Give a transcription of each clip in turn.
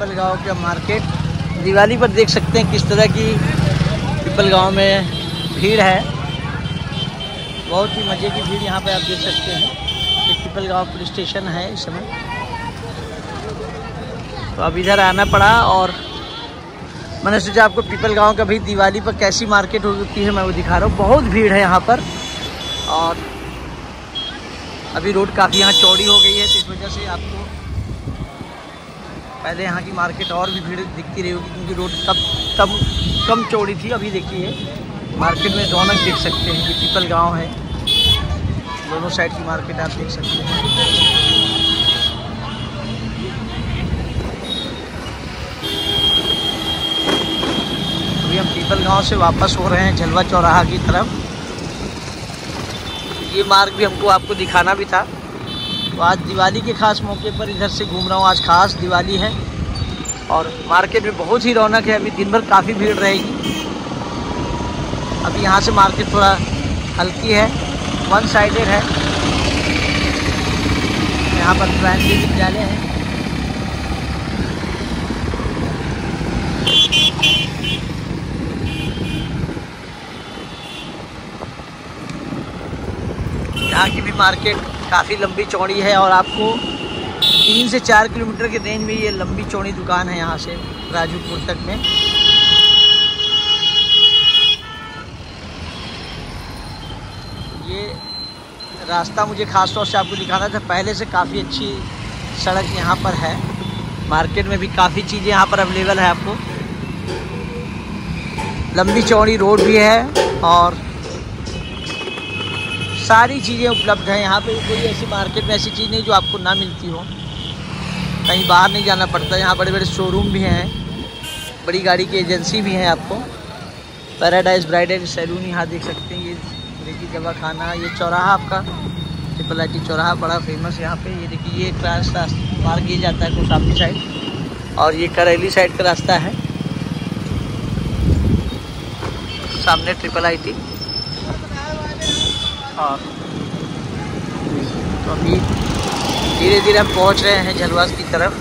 People गाँव का market Diwali पर देख सकते हैं किस तरह की पीपल गाँव में भीड़ है। बहुत ही मज़े की भीड़ यहाँ पर आप देख सकते हैं। ये पीपल गाँव पुलिस स्टेशन है इस समय। तो अब इधर आना पड़ा और मैंने सोचा आपको पीपल गाँव का भी दिवाली पर कैसी मार्केट होती है मैं वो दिखा रहा हूँ। बहुत भीड़ है यहाँ पर और अभी रोड काफ़ी यहाँ चौड़ी हो गई है तो इस वजह से आपको पहले यहाँ की मार्केट और भी भीड़ दिखती रही होगी, क्योंकि रोड तब तब कम चौड़ी थी, अभी देखिए। मार्केट में रौनक देख सकते हैं, कि पीपल गाँव है। दोनों साइड की मार्केट आप देख सकते हैं। अभी हम पीपल गाँव से वापस हो रहे हैं झलवा चौराहा की तरफ़। ये मार्ग भी हमको आपको दिखाना भी था। तो आज दिवाली के खास मौके पर इधर से घूम रहा हूँ। आज खास दिवाली है और मार्केट में बहुत ही रौनक है। अभी दिन भर काफ़ी भीड़ रहेगी। अभी यहाँ से मार्केट थोड़ा हल्की है, वन साइडेड है। यहाँ पर प्राइमरी विद्यालय है। यहाँ की भी मार्केट काफ़ी लंबी चौड़ी है और आपको तीन से चार किलोमीटर के रेंज में ये लंबी चौड़ी दुकान है यहाँ से राजूपुर तक में। ये रास्ता मुझे ख़ास तौर से आपको दिखाना था, पहले से काफ़ी अच्छी सड़क यहाँ पर है। मार्केट में भी काफ़ी चीज़ें यहाँ पर अवेलेबल है आपको। लंबी चौड़ी रोड भी है और सारी चीज़ें उपलब्ध हैं। यहाँ पे कोई ऐसी मार्केट में ऐसी चीज़ नहीं जो आपको ना मिलती हो। कहीं बाहर नहीं जाना पड़ता। यहाँ बड़े बड़े शोरूम भी हैं। बड़ी गाड़ी की एजेंसी भी है आपको। पैराडाइज ब्राइडल सैलून यहाँ देख सकते हैं। ये देखिए दवा खाना, ये चौराहा आपका। ट्रिपल आई चौराहा बड़ा फ़ेमस यहाँ पे। ये देखिए, ये रास्ता पार किया जाता है कोसापी साइड और ये करेली साइड का रास्ता है। सामने ट्रिपल आई टी और तो अभी धीरे धीरे हम पहुँच रहे हैं झलवास की तरफ़।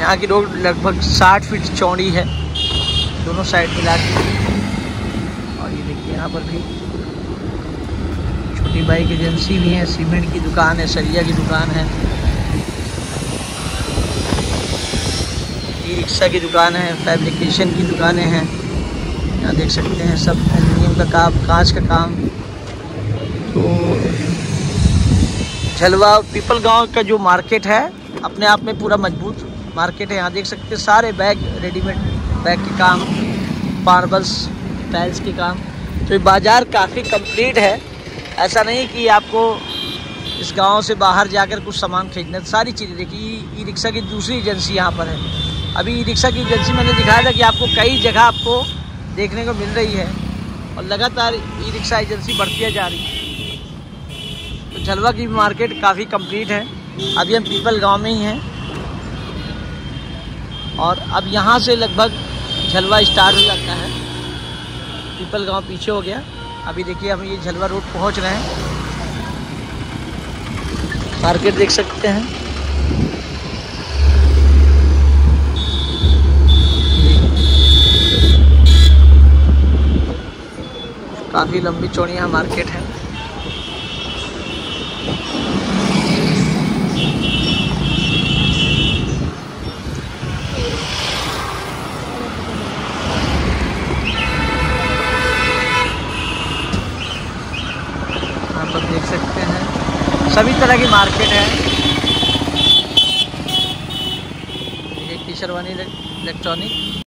यहाँ की रोड लगभग 60 फीट चौड़ी है, दोनों साइड मिला के। और ये देखिए यहाँ पर भी छोटी बाइक एजेंसी भी है, सीमेंट की दुकान है, सरिया की दुकान है। ई रिक्शा की दुकान है फैब्रिकेशन की दुकानें हैं। यहाँ देख सकते हैं सब एल्यूमिनियम का काम, कांच का काम। तो झलवा पीपल गाँव का जो मार्केट है, अपने आप में पूरा मज़बूत मार्केट है। यहाँ देख सकते हैं सारे बैग रेडीमेड बैग के काम मार्बल्स टाइल्स के काम। तो ये बाज़ार काफ़ी कंप्लीट है। ऐसा नहीं कि आपको इस गाँव से बाहर जाकर कुछ सामान खरीदना सारी चीज़ें देखिए ई रिक्शा की दूसरी एजेंसी यहाँ पर है। अभी रिक्शा की एजेंसी मैंने दिखाया था कि आपको कई जगह आपको देखने को मिल रही है और लगातार ई रिक्शा एजेंसी बढ़ती जा रही है। तो झलवा की मार्केट काफ़ी कंप्लीट है। अभी हम पीपल गाँव में ही हैं। और अब यहाँ से लगभग झलवा स्टार्ट हो जाता है। पीपल गाँव पीछे हो गया। अभी देखिए हम ये झलवा रोड पहुँच रहे हैं। मार्केट देख सकते हैं। काफ़ी लंबी चौड़ी यहाँ मार्केट है देख सकते हैं, सभी तरह की मार्केट है। ये किशरवानी इलेक्ट्रॉनिक